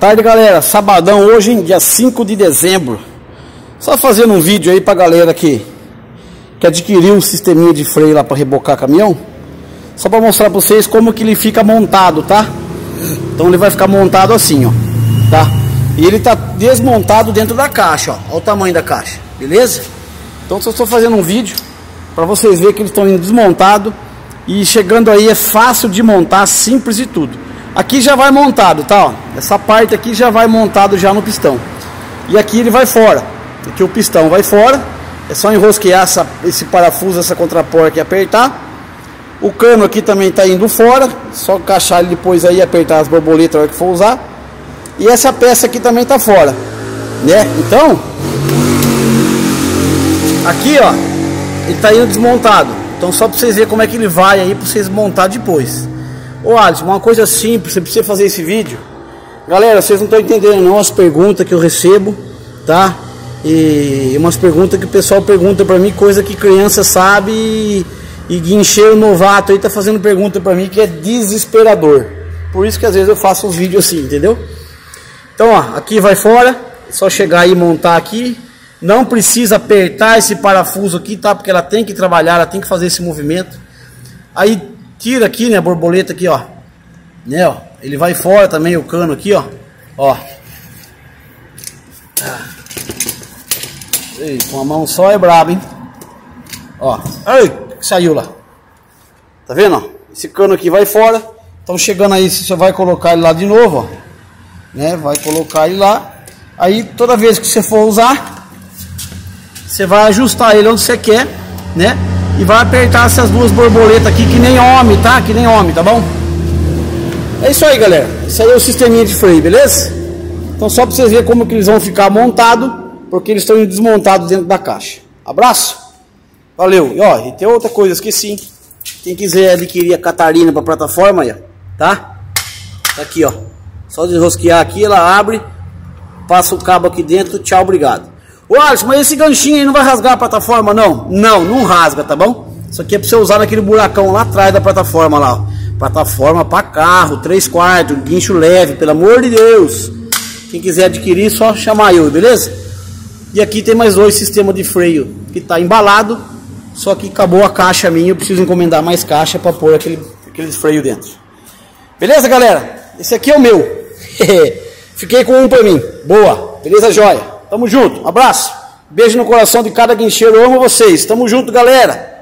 tarde, galera. Sabadão hoje, dia 5 de dezembro. Só fazendo um vídeo aí pra galera que, que adquiriu um sisteminha de freio lá para rebocar caminhão. Só para mostrar pra vocês como que ele fica montado, tá? Então ele vai ficar montado assim, ó. Tá? E ele tá desmontado dentro da caixa, ó. Olha o tamanho da caixa, beleza? Então só estou fazendo um vídeo para vocês verem que eles estão indo desmontado e chegando aí é fácil de montar, simples e tudo. Aqui já vai montado, tá? Ó. Essa parte aqui já vai montado já no pistão. E aqui ele vai fora. Aqui o pistão vai fora. É só enrosquear essa, esse parafuso, essa contraporta e apertar. O cano aqui também está indo fora. Só encaixar ele depois aí apertar as borboletas na hora que for usar. E essa peça aqui também está fora. Né? Então, aqui ó, ele está indo desmontado. Então só para vocês verem como é que ele vai aí para vocês montar depois. Ô Alisson, uma coisa simples, você precisa fazer esse vídeo. Galera, vocês não estão entendendo não as perguntas que eu recebo, tá? E umas perguntas que o pessoal pergunta para mim, coisa que criança sabe e, e guincheiro novato aí tá fazendo pergunta para mim que é desesperador. Por isso que às vezes eu faço uns vídeos assim, entendeu? Então, ó, aqui vai fora, é só chegar aí e montar aqui. Não precisa apertar esse parafuso aqui, tá? Porque ela tem que trabalhar, ela tem que fazer esse movimento. Aí tira aqui, né, a borboleta aqui, ó. Né, ó. Ele vai fora também o cano aqui, ó. Ó. Ei, com a mão só é brabo, hein? Ó. Ai, saiu lá. Tá vendo, ó? Esse cano aqui vai fora. Então chegando aí, você vai colocar ele lá de novo, ó. Né? Vai colocar ele lá. Aí toda vez que você for usar, você vai ajustar ele onde você quer, né? E vai apertar essas duas borboletas aqui que nem homem, tá? Que nem homem, tá bom? É isso aí, galera. Isso aí é o sisteminha de freio, beleza? Então só para vocês verem como que eles vão ficar montados, porque eles estão desmontados dentro da caixa. Abraço. Valeu. E ó, e tem outra coisa, esqueci. Quem quiser adquirir a Catarina para plataforma, aí, tá? Tá aqui, ó. Só desrosquear aqui, ela abre, passa o cabo aqui dentro, tchau, obrigado. Ô Alisson, mas esse ganchinho aí não vai rasgar a plataforma, não? Não, não rasga, tá bom? Isso aqui é para você usar naquele buracão lá atrás da plataforma lá, ó. Plataforma para carro, 3 quartos, guincho leve, pelo amor de Deus. Quem quiser adquirir, só chamar eu, beleza? E aqui tem mais dois sistemas de freio que está embalado. Só que acabou a caixa minha, eu preciso encomendar mais caixa para pôr aquele, aqueles freio dentro. Beleza, galera? Esse aqui é o meu. Fiquei com um para mim. Boa. Beleza, joia? Tamo junto. Um abraço. Beijo no coração de cada guincheiro. Eu amo vocês. Tamo junto, galera.